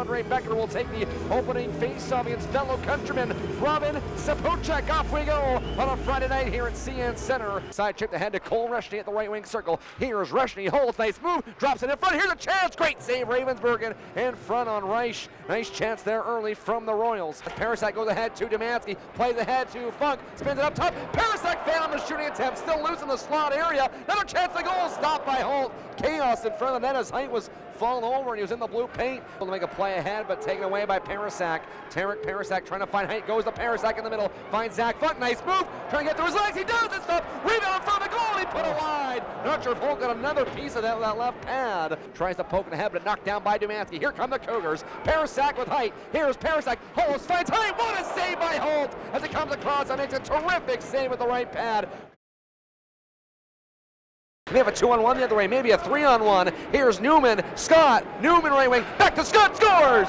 Andre Becker will take the opening face-off against fellow countryman Robin Sapocek. Off we go on a Friday night here at CN Center. Side chip ahead to Cole Reschny at the right wing circle. Here's Reschny, holds, nice move, drops it in front. Here's a chance, great save, Ravensbergen in front on Riche. Nice chance there early from the Royals. Parascak goes ahead to Demansky, plays ahead to Funk, spins it up top. Parascak failed on the shooting attempt, still loose in the slot area. Another chance to goal, stopped by Holt. Chaos in front of the net as Heidt was falling over and he was in the blue paint. Able to make a play ahead, but taken away by Parascak. Terik Parascak trying to find Heidt, goes to Parascak in the middle, finds Zac Funk, nice move, trying to get through his legs, he does it, stop, rebound from the goal, he put it wide. Not sure if Holt got another piece of that, that left pad. Tries to poke in the head, but knocked down by Dumansky. Here come the Cougars. Parascak with Heidt. Here's Parascak. Holt finds Heidt. What a save by Holt as it comes across and makes a terrific save with the right pad. We have a two on one the other way, maybe a three on one. Here's Newman, Scott, Newman right wing, back to Scott, scores!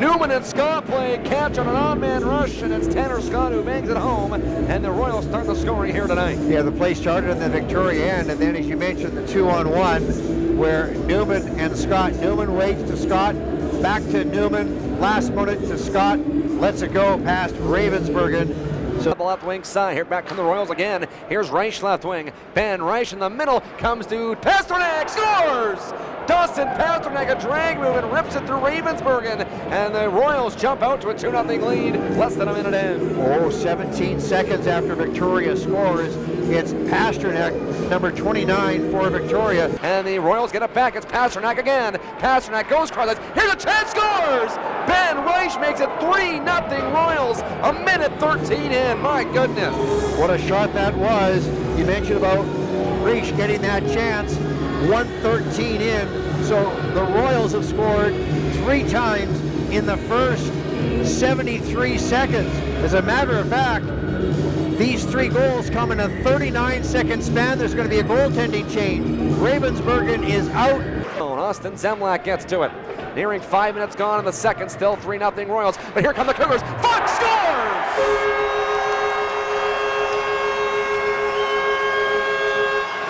Newman and Scott play catch on an on-man rush, and it's Tanner Scott who bangs it home, and the Royals start the scoring here tonight. Yeah, the play started in the Victoria end, and then as you mentioned, the two on one, where Newman and Scott, Newman waits to Scott, back to Newman, last minute to Scott, lets it go past Ravensbergen, so the left wing side. Here back come the Royals again. Here's Riche left wing. Ben Riche in the middle comes to Pasternak. Scores! Dawson Pasternak, a drag move and rips it through Ravensbergen. And the Royals jump out to a 2-0 lead. Less than a minute in. Oh, 17 seconds after Victoria scores. It's Pasternak, number 29 for Victoria. And the Royals get it back. It's Pasternak again. Pasternak goes across. Here's a chance. Scores! Ben Riche makes it 3-0 Royals. A minute 13 in. My goodness. What a shot that was. You mentioned about Riche getting that chance. 113 in. So the Royals have scored three times in the first 73 seconds. As a matter of fact, these three goals come in a 39 second span. There's going to be a goaltending change. Ravensbergen is out. Austin Zemlak gets to it. Nearing five minutes gone in the second, still 3 0 Royals. But here come the Cougars. Funk scores!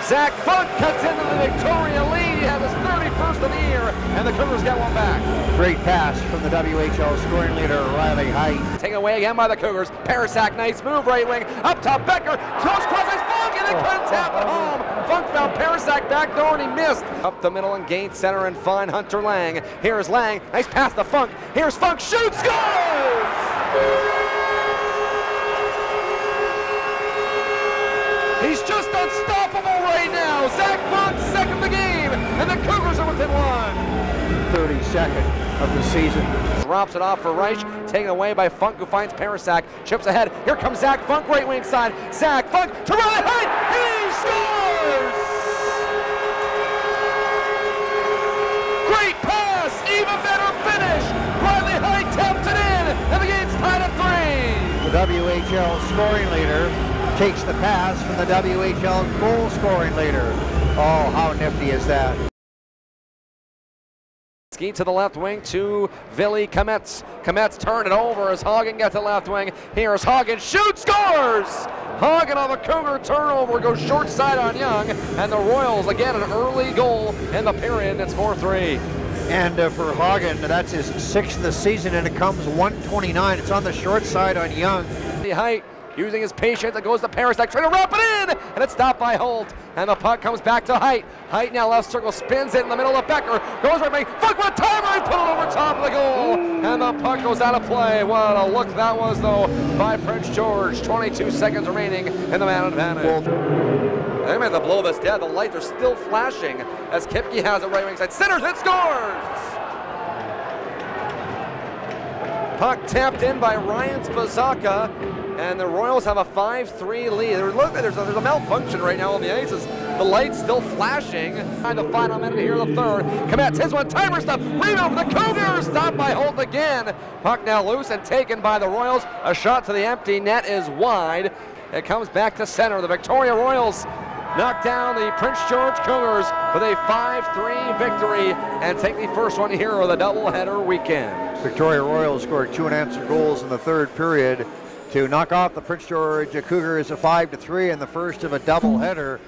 Zac Funk cuts into the Victoria lead. He has his 31st of the year, and the Cougars get one back. Great pass from the WHL scoring leader, Riley Heidt. Taken away again by the Cougars. Parascak, nice move, right wing. Up top, Becker. Close crosses Funk, and they couldn't tap it oh. home. Funk found Parascak back door, and he missed. Up the middle and gain center and find Hunter Lang. Here's Lang. Nice pass to Funk. Here's Funk. Shoots, scores! Now. Zac Funk second the game, and the Cougars are within one. 32nd of the season. Drops it off for Riche, taken away by Funk, who finds Parascak. Chips ahead. Here comes Zac Funk, right wing side. Zac Funk to right Heidt. He scores! Great pass, even better finish. Riley Heidt taps it in, and the game's tied at three. The WHL scoring leader takes the pass from the WHL goal scoring leader. Oh, how nifty is that? Ski to the left wing to Vili Kamets. Kamets turn it over as Haugen gets the left wing. Here's Haugen, shoots, scores! Haugen on the Cougar turnover goes short side on Young, and the Royals again an early goal in the period. It's 4-3. And uh, for Haugen, that's his sixth of the season, and it comes 129. It's on the short side on Young. The Heidt using his patience. It goes to Parascak, trying to wrap it in, and it's stopped by Holt. And the puck comes back to Heidt. Heidt now left circle, spins it in the middle of Becker, goes right back. Fuck what timer, he put it over top of the goal, and the puck goes out of play. What a look that was, though, by Prince George. 22 seconds remaining in the man advantage. They made the blow of this dead. The lights are still flashing as Kipke has it right wing side. Centers, it scores! Puck tapped in by Ryan Spizawka, and the Royals have a 5-3 lead. Look, there's a, there's a malfunction right now on the ice. The light's still flashing. And the final minute here, in the third. Kamets his one timer stuff. Rebound for the Cougars. Stopped by Holt again. Puck now loose and taken by the Royals. A shot to the empty net is wide. It comes back to center. The Victoria Royals knock down the Prince George Cougars with a 5-3 victory and take the first one here of the doubleheader weekend. Victoria Royals scored two unanswered goals in the third period to knock off the Prince George Cougars a 5-3 in the first of a doubleheader.